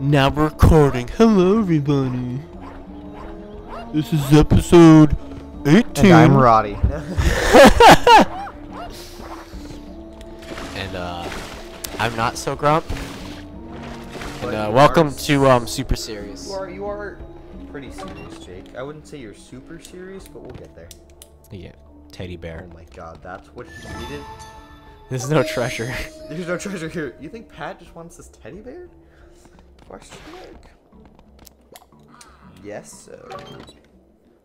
Now we're recording. Hello, everybody. This is episode 18. And I'm Roddy. And, uh, I'm not so grump. And, uh, welcome to, um, Super Serious. You are you are pretty serious, Jake. I wouldn't say you're super serious, but we'll get there. Yeah, teddy bear. Oh my god, that's what he needed. There's no treasure. There's no treasure here. You think Pat just wants this teddy bear? Question mark. Yes, sir.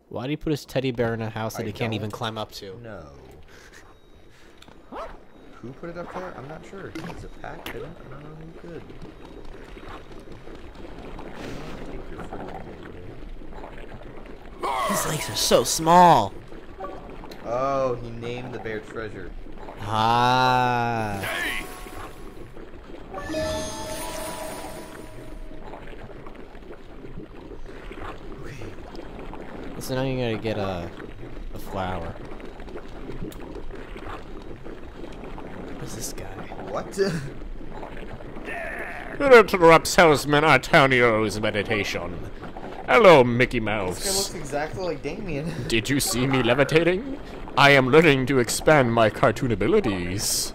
Why do you put his teddy bear in a house that I he can't even climb up to? No. Who put it up there? I'm not sure. Is it Pat? Did it? I don't know who could. Take your. His legs are so small. Oh, he named the bear treasure. Ah. So now you gotta get a, a flower. Who's this guy? What? It interrupts Salesman Antonio's meditation. Hello, Mickey this guy Mouse. looks exactly like Damien. Did you see me levitating? I am learning to expand my cartoon abilities.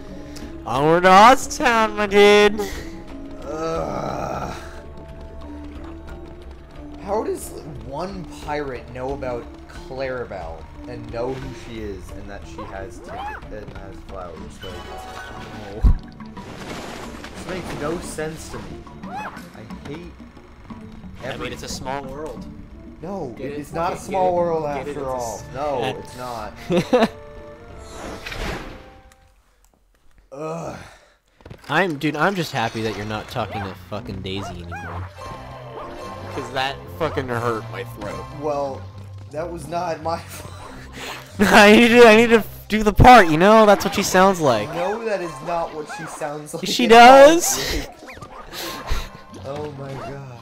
Onward to OsTown, my dude. Ugh. How does one pirate know about Clarabelle and know who she is and that she has ticket and has flowers? Like, no. This makes no sense to me. I hate. I mean, it's a small world. no, it it? is not a small it? world after all. s- No, and- it's not. I'm, dude. I'm just happy that you're not talking to fucking Daisy anymore. Cause that fucking hurt my throat. Well, that was not my. I need to, I need to do the part. You know, that's what she sounds like. No, that is not what she sounds like. She does? Oh my god.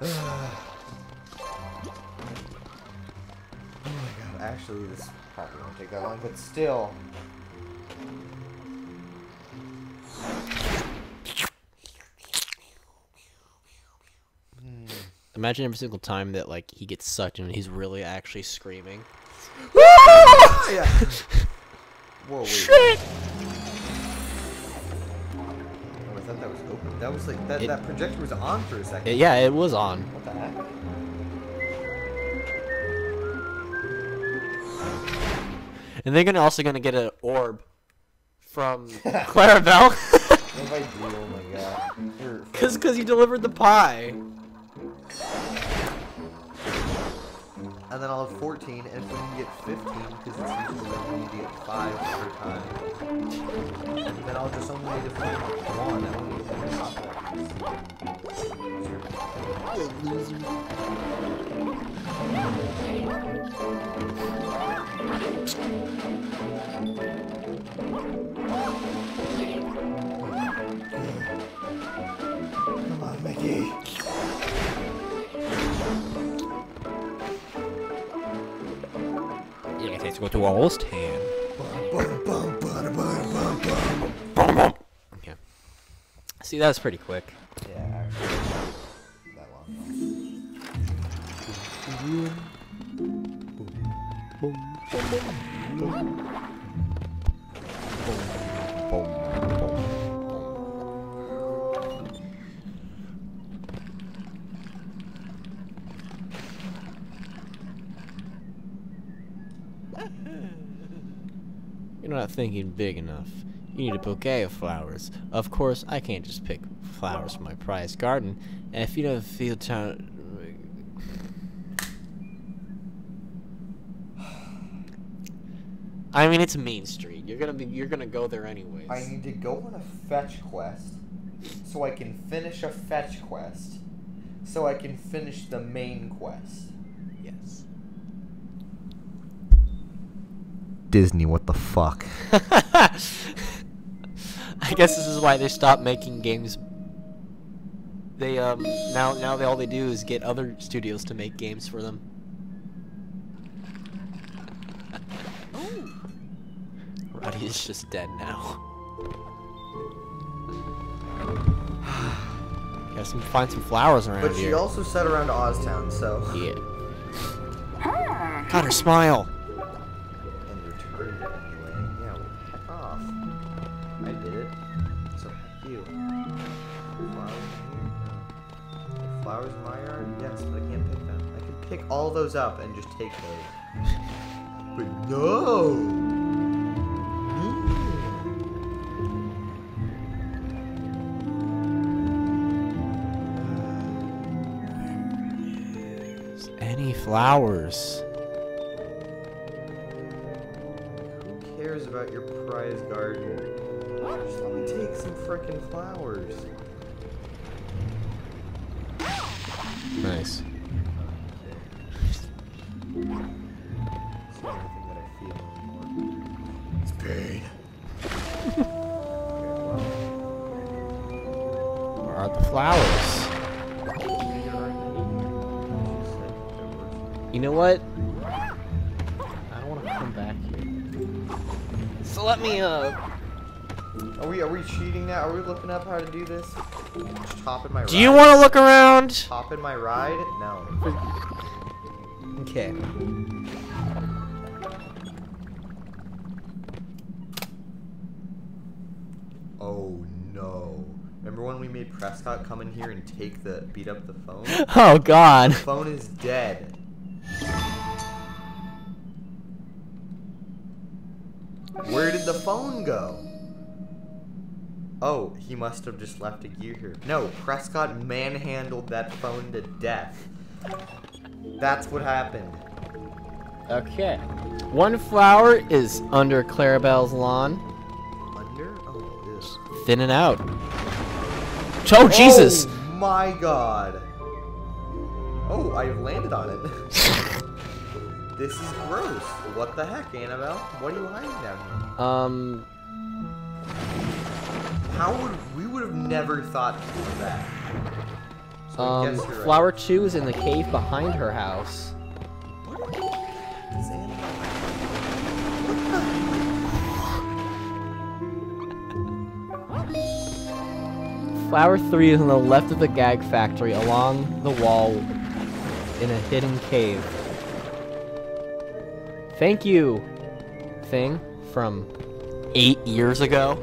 oh my god. Actually, this probably won't take that long, but still. Imagine every single time that like he gets sucked in, and he's really actually screaming. yeah. Whoa, wait. Shit! Oh, I thought that was open. That was like that. It- that projector was on for a second. Yeah, it was on. what the heck? And they're gonna also gonna get an orb from Clarabelle. What if I do? Oh my god. Cause, cause you delivered the pie. And then I'll have 14, and if we can get 15, because it's usually that we need to get 5 per time, then I'll just only need to find one. I won't need to bum, bum. Okay. See, that was pretty quick. Yeah, that long. You're not thinking big enough. You need a bouquet of flowers. Of course, I can't just pick flowers from my prized garden. And if you don't feel time, I mean, it's Main Street. You're gonna be. You're gonna go there anyways. I need to go on a fetch quest so I can finish a fetch quest so I can finish the main quest. Yes. Disney, what the fuck? I guess this is why they stopped making games. They um now now they all they do is get other studios to make games for them. Roddy is just dead now. Guess we find some flowers around here. But she also said around OsTown, so. yeah. God, her smile. All those up and just take those. But no! Any flowers? Who cares about your prize garden? Just let me take some frickin' flowers. Nice. You know what? I don't want to come back here. So let me, uh. Are we are we cheating now? Are we looking up how to do this? Just hop in my ride. Do you want to look around? hop in my ride? No. Okay. Oh no. Remember when we made Prescott come in here and take the beat up the phone? Oh God. The phone is dead. Where did the phone go? Oh, he must have just left a gear here. No, Prescott manhandled that phone to death. That's what happened. Okay. One flower is under Clarabelle's lawn, Under? Oh, ew. thinning out. Oh Jesus! Oh my god. Oh, I've landed on it. this is gross. What the heck, Annabelle? What are you hiding down here? Um. How would we would have never thought of that? So Um, you're right. flower two is in the cave behind her house. Is Annabelle- Flower three is on the left of the gag factory, along the wall, in a hidden cave. Thank you, thing from eight years ago.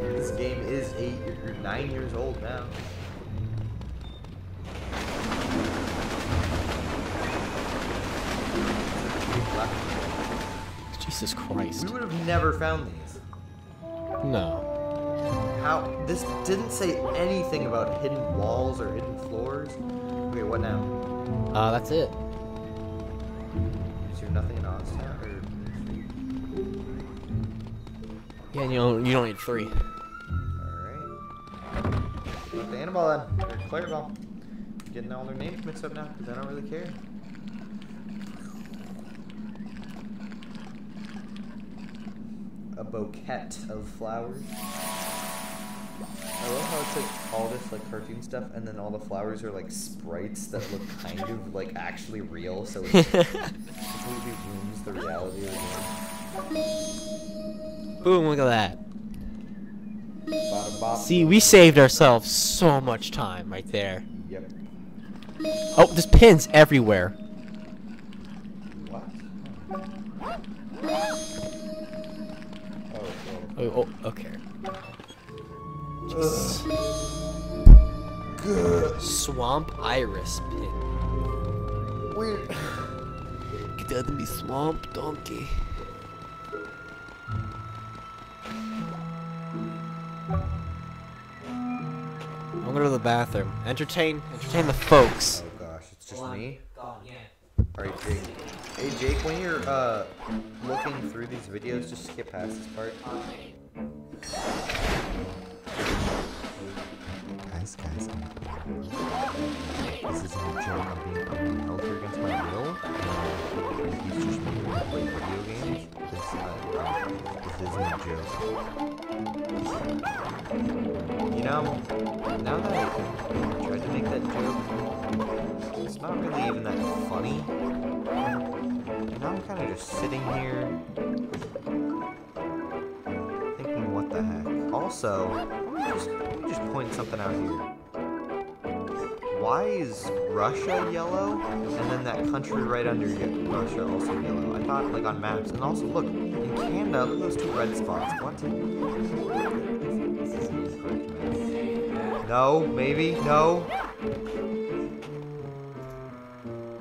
This game is eight or nine years old now. Jesus Christ. We would have never found these. No. How? This didn't say anything about hidden walls or hidden floors. Okay, what now? Uh, that's it. Is there nothing in OsTown or? Yeah, you don't, you don't need three. Alright. Look, the animal then. Or Clarabelle. Getting all their names mixed up now because I don't really care. A bouquet of flowers. I love how it's like all this like cartoon stuff and then all the flowers are like sprites that look kind of like actually real, so it completely ruins the reality of the game. Boom, look at that. Bada bop. See, we saved ourselves so much time right there. Yep. Oh, there's pins everywhere. What? Oh, oh okay. Oh, oh okay. Swamp iris pin. Weird. Get out of me, swamp donkey. I'm gonna go to the bathroom. Entertain, entertain the folks. Oh gosh, it's just me. God, yeah. Alright, Jake. Hey Jake, when you're uh looking through these videos, just skip past this part. This a joke. I'm being, held here against my will. Uh, he's just making me play video games. This, uh, this isn't a joke. You know, now that I tried to make that joke, it's not really even that funny. And now I'm kind of just sitting here thinking, what the heck? Also, just, let me just point something out here. Why is Russia yellow and then that country right under Russia also yellow? I thought like on maps. And also look, in Canada, look at those two red spots. What? No, maybe, no.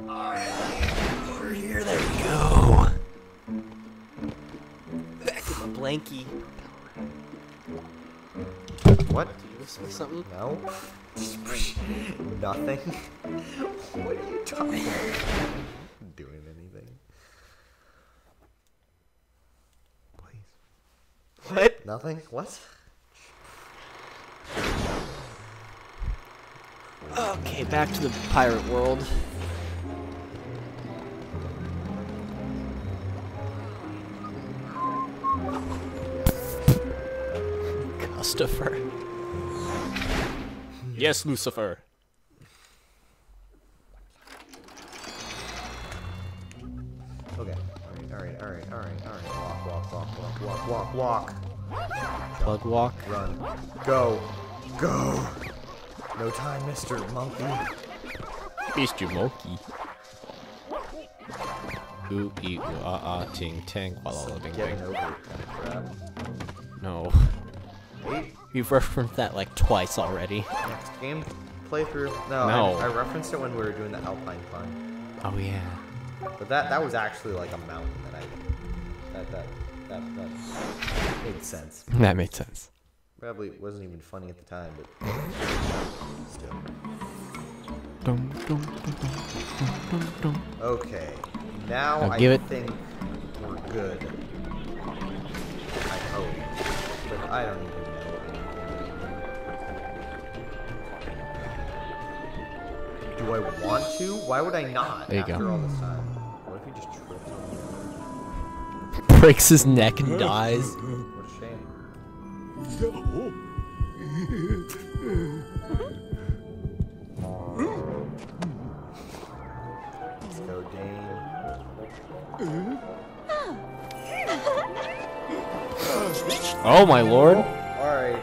Over here, there we go. Back in the blankie. What? You whistle something? No. Nothing. what are you talking about? Doing anything? Please. What? Nothing? What? Okay, back to the pirate world. Christopher. Yes, Lucifer. Okay. Alright, alright, alright, alright, alright. Walk, walk, walk, walk, walk, walk, walk. Plug walk. Run. Go. Go. No time, Mr. Monkey. Mr. Monkey. Ooh, ee, ooh, ah, ah, ting, tang, walla, bing, Getting bang. over it kind of crap. No. You've referenced that like twice already. next game playthrough. No, No. I, I referenced it when we were doing the Alpine climb. Oh yeah. But that that was actually like a mountain that I that that that that made sense. That made sense. Probably wasn't even funny at the time, but still. Dum, dum, dum. Okay. Now Now I give it- think we're good. I hope. But I don't even Do I want to? Why would I not There you go. all this time? What if he just trips? Breaks his neck and dies. What a shame. Let's go, Dane. Oh my lord. Alright.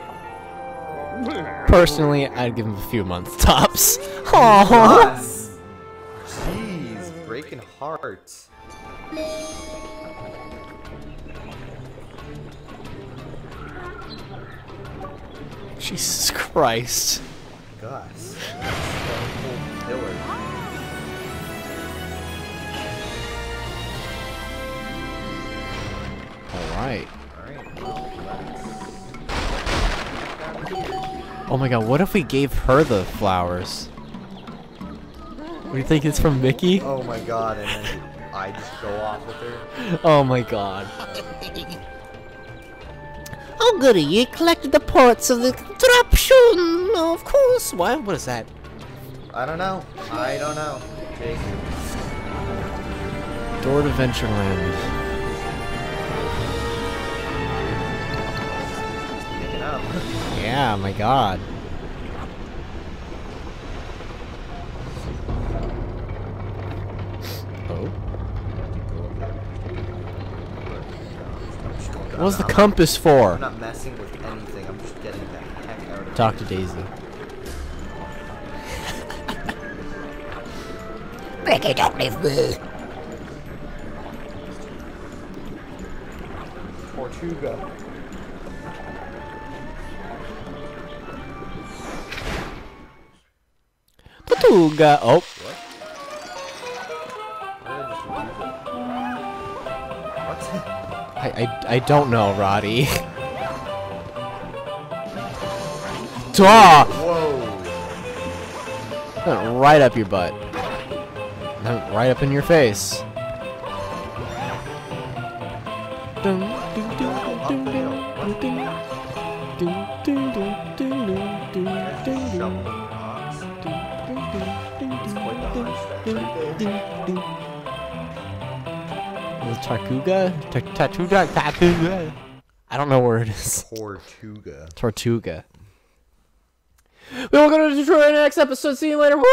Personally, I'd give him a few months tops. Us! Jeez, breaking hearts. Jesus Christ. Gus. Killer. Alright. Alright, well, let's... Oh my god, what if we gave her the flowers? What do you think it's from Mickey? Oh my god, and then I just go off with her. Oh my god. Oh goody, you collected the parts of the contraption, of course. Why? What is that? I don't know. I don't know. Jake. Door to Ventureland. Yeah, my god. What was the compass for? I'm not messing with anything. I'm just getting the heck out of Talk to Daisy. Ricky, don't leave me. Tortooga. Tortooga. Oh, I, I don't know, Roddy. Talk Whoa! Right up your butt. Right up in your face. Dun, dun, dun, Was it Tarkuga? Ta- Tatuga? Tatuga? I don't know where it is. Tortooga. Tortooga. We will go to Detroit next episode. See you later. Woo!